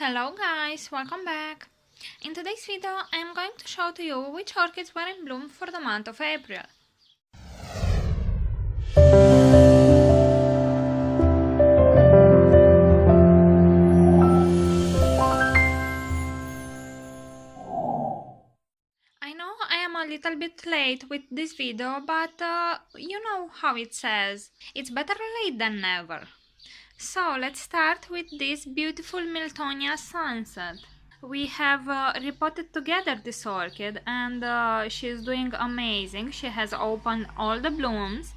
Hello guys, welcome back. In today's video I am going to show to you which orchids were in bloom for the month of April. I know I am a little bit late with this video, but uh, you know how it says. It's better late than never. So let's start with this beautiful Miltonia sunset. We have uh, repotted together this orchid and uh, she's doing amazing. She has opened all the blooms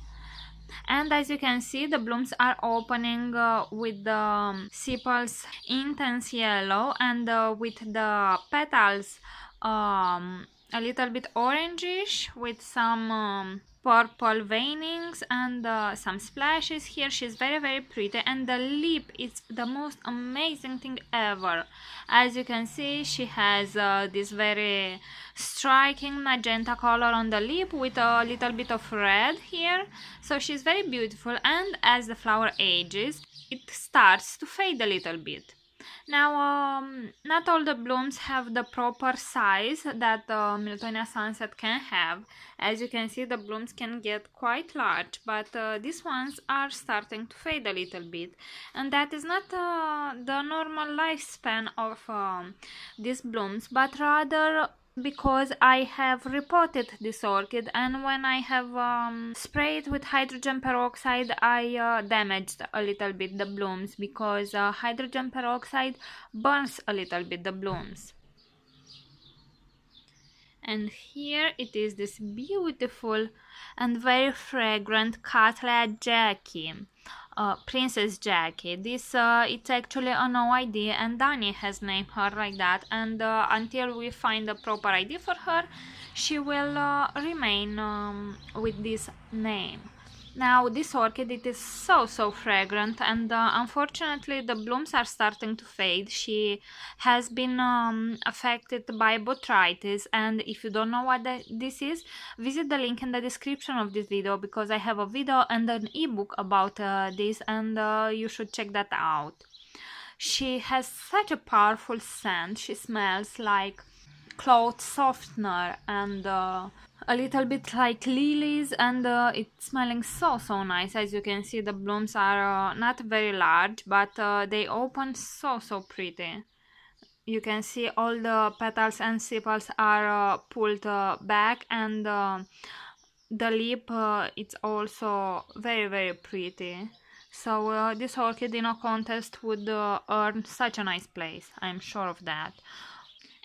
and as you can see the blooms are opening uh, with the um, sepals intense yellow and uh, with the petals um, a little bit orangish with some um, purple veinings and uh, some splashes here. She's very very pretty. And the lip is the most amazing thing ever. As you can see she has uh, this very striking magenta color on the lip with a little bit of red here. So she's very beautiful. And as the flower ages it starts to fade a little bit now, um, not all the blooms have the proper size that the Miltonia Sunset can have. As you can see, the blooms can get quite large, but uh, these ones are starting to fade a little bit. And that is not uh, the normal lifespan of um, these blooms, but rather because I have repotted this orchid and when I have um, sprayed with hydrogen peroxide I uh, damaged a little bit the blooms because uh, hydrogen peroxide burns a little bit the blooms. And here it is this beautiful and very fragrant Cattleya Jacky uh, Princess Jacky. This uh, it's actually a no ID, and Danny has named her like that. And uh, until we find a proper ID for her, she will uh, remain um, with this name. Now this orchid it is so so fragrant and uh, unfortunately the blooms are starting to fade. She has been um, affected by botrytis and if you don't know what this is, visit the link in the description of this video because I have a video and an ebook about uh, this and uh, you should check that out. She has such a powerful scent. She smells like cloth softener and uh, a little bit like lilies and uh, it's smelling so so nice. As you can see the blooms are uh, not very large but uh, they open so so pretty. You can see all the petals and sepals are uh, pulled uh, back and uh, the lip it's also very very pretty. So this orchid in a contest would earn such a nice place i'm sure of that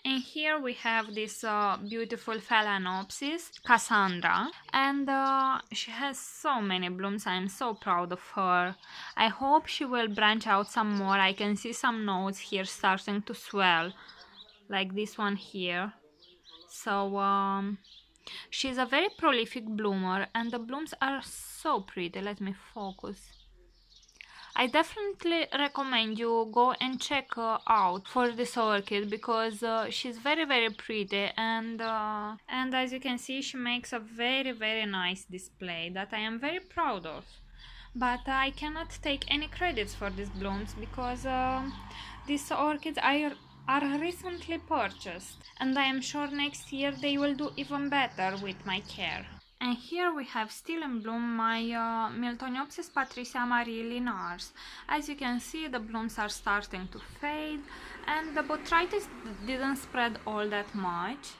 and here we have this uh, beautiful phalaenopsis cassandra. And uh, she has so many blooms. I'm so proud of her. I hope she will branch out some more. I can see some nodes here starting to swell like this one here. So um, she's a very prolific bloomer and the blooms are so pretty. Let me focus I definitely recommend you go and check uh, out for this orchid because uh, she's very very pretty and uh, and as you can see she makes a very very nice display that I am very proud of but I cannot take any credits for these blooms because um, these orchids are are recently purchased and I am sure next year they will do even better with my care. And here we have still in bloom my uh, Miltoniopsis patricia marie Linares. As you can see the blooms are starting to fade and the botrytis didn't spread all that much.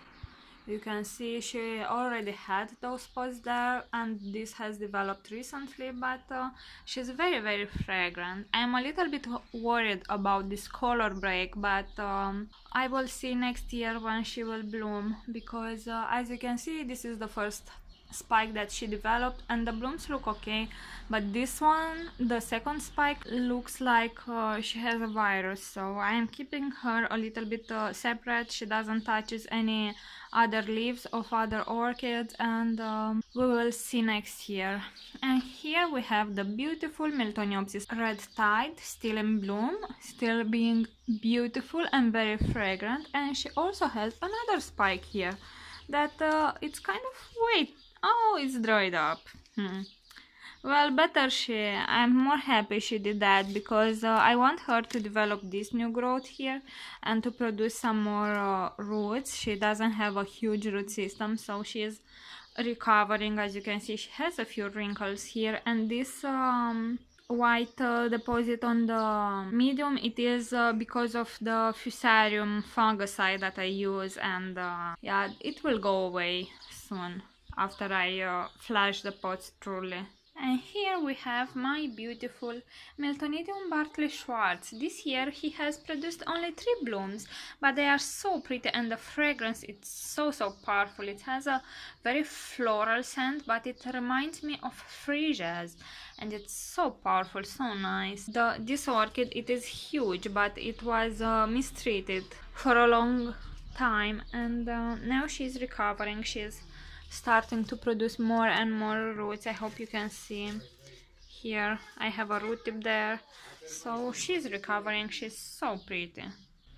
You can see she already had those spots there and this has developed recently but uh, she's very very fragrant. I'm a little bit worried about this color break but um, I will see next year when she will bloom because uh, as you can see this is the first spike that she developed and the blooms look okay but this one the second spike looks like uh, she has a virus so I am keeping her a little bit uh, separate. She doesn't touches any other leaves of other orchids and um, we will see next year. And here we have the beautiful Miltoniopsis red tide still in bloom still being beautiful and very fragrant and she also has another spike here that uh, it's kind of wait Oh, it's dried up. Hmm. Well, better she. I'm more happy she did that because uh, I want her to develop this new growth here and to produce some more uh, roots. She doesn't have a huge root system, so she is recovering. As you can see, she has a few wrinkles here, and this um, white uh, deposit on the medium it is uh, because of the fusarium fungicide that I use and uh, yeah it will go away soon after I uh, flash the pots truly and here we have my beautiful Miltonidium Bartley Schwartz. This year he has produced only three blooms, but they are so pretty and the fragrance it's so so powerful. It has a very floral scent, but it reminds me of freesias and it's so powerful, so nice. The This orchid, it is huge, but it was uh, mistreated for a long time and uh, now she's recovering. She's starting to produce more and more roots I hope you can see here I have a root tip there so she's recovering she's so pretty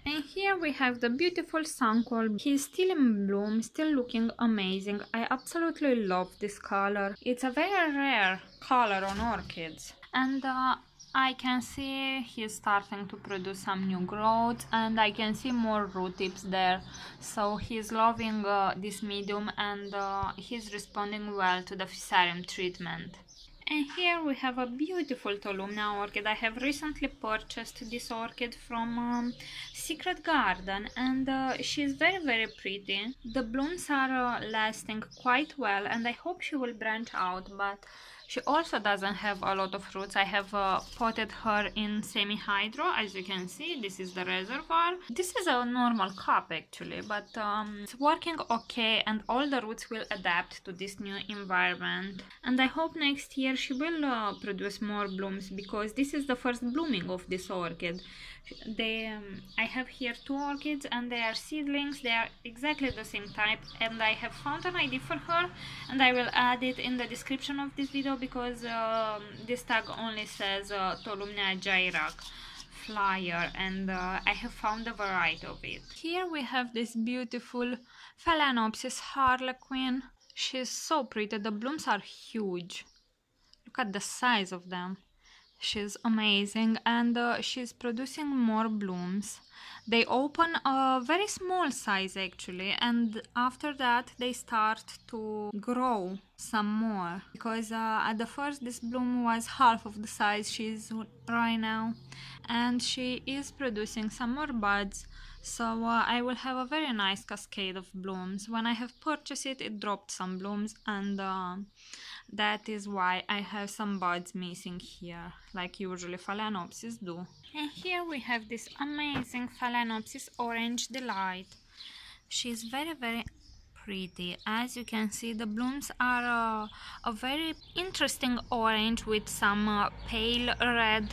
and here we have the beautiful Sankol. He's still in bloom, still looking amazing. I absolutely love this color. It's a very rare color on orchids. And uh, I can see he's starting to produce some new growth and I can see more root tips there so he's loving uh, this medium and uh, he's responding well to the fusarium treatment. And here we have a beautiful Tolumnia orchid. I have recently purchased this orchid from um, Secret Garden and uh, she's very very pretty. The blooms are uh, lasting quite well and I hope she will branch out but she also doesn't have a lot of roots. I have uh, potted her in semi-hydro, as you can see. This is the reservoir. This is a normal cup actually, but um, it's working okay and all the roots will adapt to this new environment. And I hope next year she will uh, produce more blooms because this is the first blooming of this orchid they um, I have here two orchids and they are seedlings they are exactly the same type and I have found an ID for her and I will add it in the description of this video because um, this tag only says uh, Tolumnia jairak flyer and uh, I have found a variety of it. Here we have this beautiful Phalaenopsis harlequin. She's so pretty, the blooms are huge. Look at the size of them she's amazing and uh, she's producing more blooms. They open a very small size actually and after that they start to grow some more. Because uh, at the first this bloom was half of the size she's right now and she is producing some more buds. So uh, I will have a very nice cascade of blooms. When I have purchased it it dropped some blooms and uh, that is why I have some buds missing here, like usually Phalaenopsis do. And here we have this amazing Phalaenopsis Orange Delight. She's very very pretty. As you can see the blooms are uh, a very interesting orange with some uh, pale red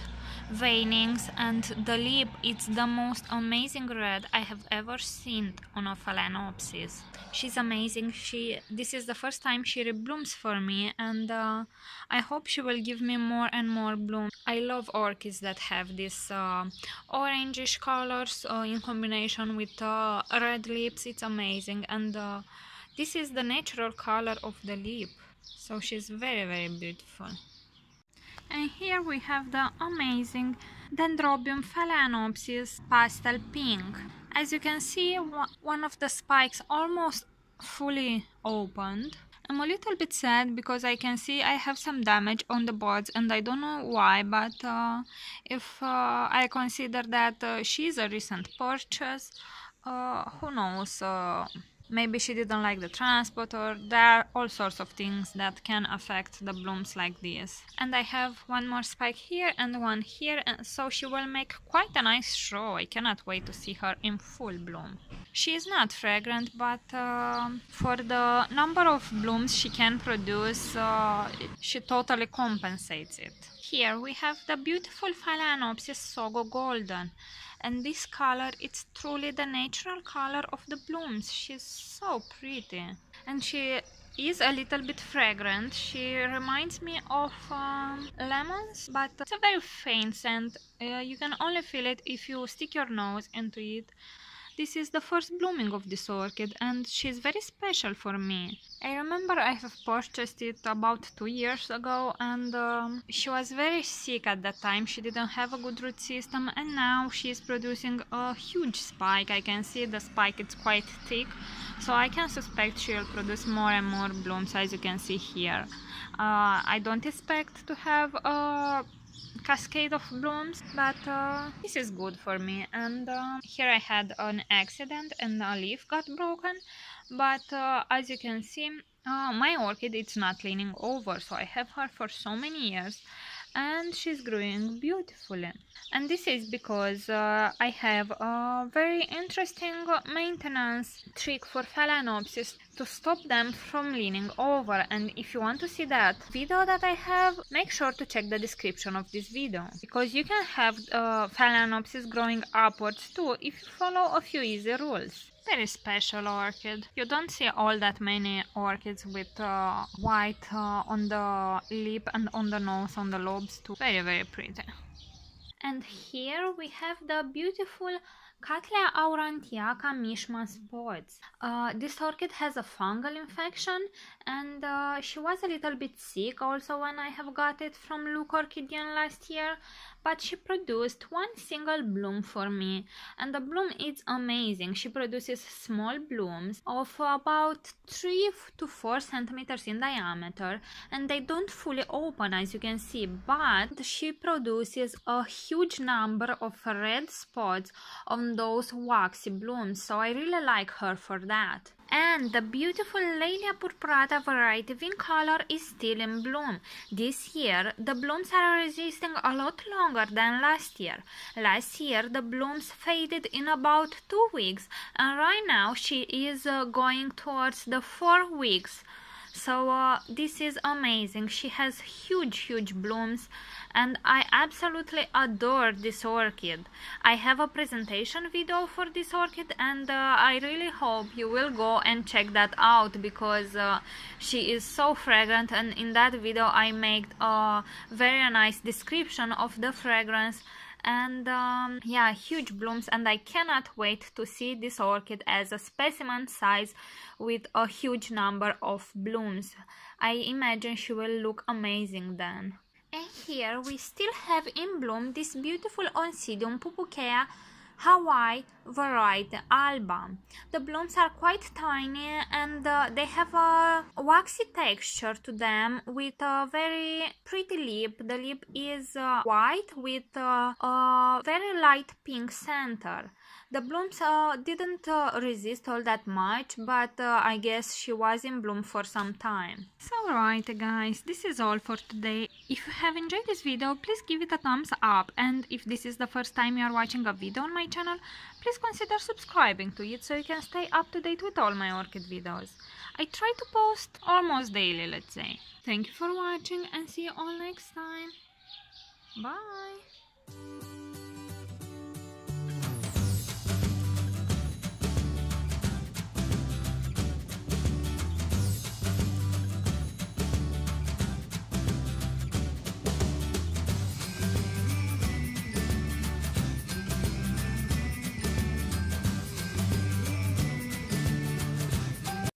veinings and the lip it's the most amazing red I have ever seen on a phalaenopsis. She's amazing. She this is the first time she reblooms for me and uh, I hope she will give me more and more bloom. I love orchids that have this uh, orangish colors uh, in combination with uh, red lips. It's amazing and uh, this is the natural color of the lip. So she's very very beautiful and here we have the amazing Dendrobium phalaenopsis pastel pink. As you can see, one of the spikes almost fully opened. I'm a little bit sad because I can see I have some damage on the buds and I don't know why but uh, if uh, I consider that uh, she's a recent purchase, uh, who knows, uh, maybe she didn't like the transport or there are all sorts of things that can affect the blooms like this. And I have one more spike here and one here and so she will make quite a nice show. I cannot wait to see her in full bloom. She is not fragrant but uh, for the number of blooms she can produce uh, she totally compensates it here we have the beautiful Phalaenopsis Sogo Golden. And this color it's truly the natural color of the blooms. She's so pretty. And she is a little bit fragrant. She reminds me of um, lemons but it's a very faint scent. Uh, you can only feel it if you stick your nose into it this is the first blooming of this orchid and she's very special for me. I remember I have purchased it about two years ago and um, she was very sick at that time. She didn't have a good root system and now she is producing a huge spike. I can see the spike, it's quite thick. So I can suspect she will produce more and more blooms as you can see here. Uh, I don't expect to have a cascade of blooms but uh, this is good for me. And uh, here I had an accident and a leaf got broken. But uh, as you can see uh, my orchid it's not leaning over so I have her for so many years and she's growing beautifully. And this is because uh, I have a very interesting maintenance trick for phalaenopsis to stop them from leaning over. And if you want to see that video that I have make sure to check the description of this video. Because you can have uh, phalaenopsis growing upwards too if you follow a few easy rules very special orchid. You don't see all that many orchids with uh, white uh, on the lip and on the nose, on the lobes too. Very, very pretty. And here we have the beautiful Cattleya aurantiaca mishma spots. Uh, this orchid has a fungal infection and uh, she was a little bit sick also when I have got it from Look Orchidian last year but she produced one single bloom for me and the bloom is amazing. She produces small blooms of about 3 to 4 centimeters in diameter and they don't fully open as you can see but she produces a huge number of red spots those waxy blooms so I really like her for that. And the beautiful Laelia purpurata variety Vincolor is still in bloom. This year, the blooms are resisting a lot longer than last year. Last year, the blooms faded in about two weeks, and right now she is uh, going towards the four weeks so uh, this is amazing. She has huge huge blooms and I absolutely adore this orchid. I have a presentation video for this orchid and uh, I really hope you will go and check that out because uh, she is so fragrant and in that video I made a very nice description of the fragrance and um, yeah huge blooms and I cannot wait to see this orchid as a specimen size with a huge number of blooms. I imagine she will look amazing then. And here we still have in bloom this beautiful Oncidium pupukea Hawaii variety album. The blooms are quite tiny and uh, they have a waxy texture to them with a very pretty lip. The lip is uh, white with uh, a very light pink center. The blooms uh, didn't uh, resist all that much, but uh, I guess she was in bloom for some time. So right guys, this is all for today. If you have enjoyed this video, please give it a thumbs up and if this is the first time you are watching a video on my channel, please consider subscribing to it so you can stay up to date with all my orchid videos. I try to post almost daily, let's say. Thank you for watching and see you all next time. Bye!